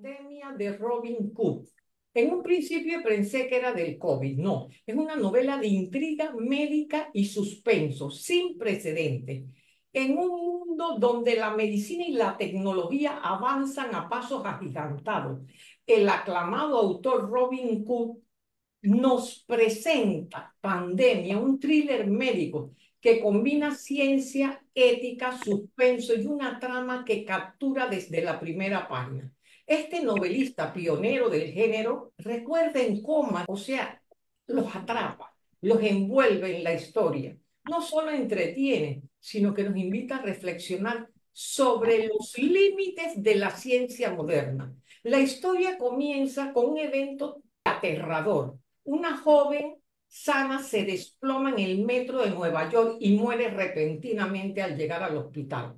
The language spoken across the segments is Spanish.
pandemia de Robin Cook. En un principio pensé que era del COVID, no, es una novela de intriga médica y suspenso, sin precedentes. En un mundo donde la medicina y la tecnología avanzan a pasos agigantados, el aclamado autor Robin Cook nos presenta Pandemia, un thriller médico que combina ciencia, ética, suspenso y una trama que captura desde la primera página. Este novelista pionero del género recuerda en coma, o sea, los atrapa, los envuelve en la historia. No solo entretiene, sino que nos invita a reflexionar sobre los límites de la ciencia moderna. La historia comienza con un evento aterrador. Una joven sana se desploma en el metro de Nueva York y muere repentinamente al llegar al hospital.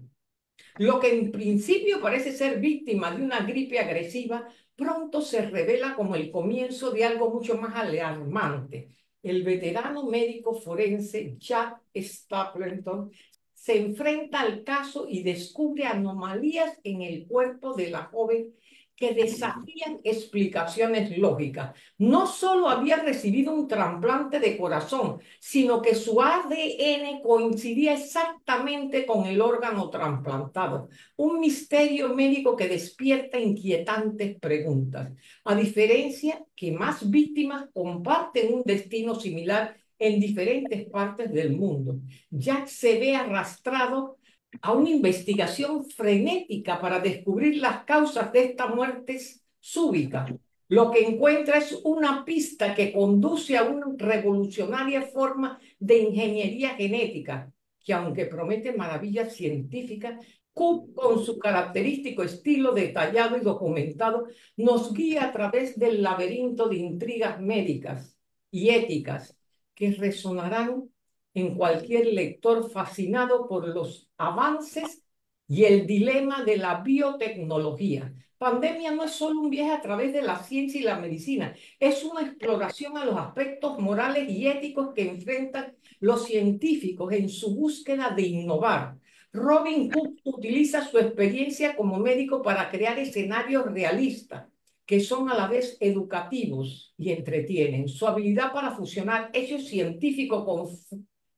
Lo que en principio parece ser víctima de una gripe agresiva, pronto se revela como el comienzo de algo mucho más alarmante. El veterano médico forense Jack Stapleton se enfrenta al caso y descubre anomalías en el cuerpo de la joven que desafían explicaciones lógicas. No solo había recibido un trasplante de corazón, sino que su ADN coincidía exactamente con el órgano trasplantado. Un misterio médico que despierta inquietantes preguntas. A diferencia que más víctimas comparten un destino similar en diferentes partes del mundo. Jack se ve arrastrado a una investigación frenética para descubrir las causas de esta muerte súbita. Lo que encuentra es una pista que conduce a una revolucionaria forma de ingeniería genética, que aunque promete maravillas científicas, con su característico estilo detallado y documentado, nos guía a través del laberinto de intrigas médicas y éticas que resonarán en cualquier lector fascinado por los avances y el dilema de la biotecnología. Pandemia no es solo un viaje a través de la ciencia y la medicina, es una exploración a los aspectos morales y éticos que enfrentan los científicos en su búsqueda de innovar. Robin Cook utiliza su experiencia como médico para crear escenarios realistas que son a la vez educativos y entretienen. Su habilidad para fusionar hechos científicos con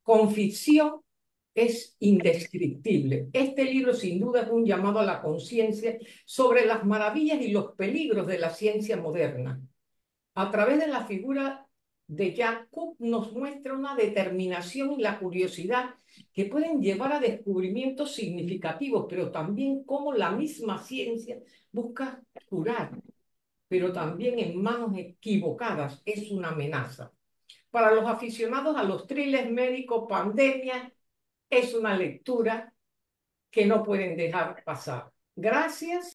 con ficción es indescriptible. Este libro sin duda es un llamado a la conciencia sobre las maravillas y los peligros de la ciencia moderna. A través de la figura de Jack Cook nos muestra una determinación y la curiosidad que pueden llevar a descubrimientos significativos, pero también cómo la misma ciencia busca curar, pero también en manos equivocadas es una amenaza. Para los aficionados a los thrillers médicos, pandemia es una lectura que no pueden dejar pasar. Gracias.